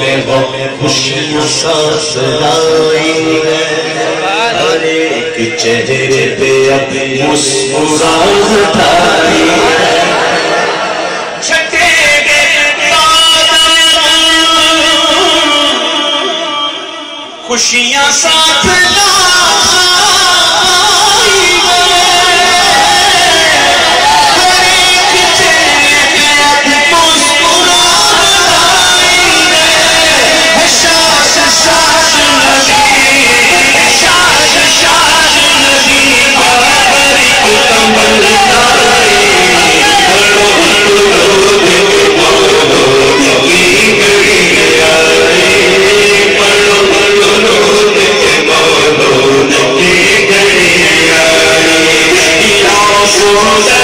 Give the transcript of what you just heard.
میں وہ خوشی سانس لائی ہے۔ ہر ایک چہرے پہ اب مسکراہٹ آئی ہے خوشیاں ساتھ لائی Lord.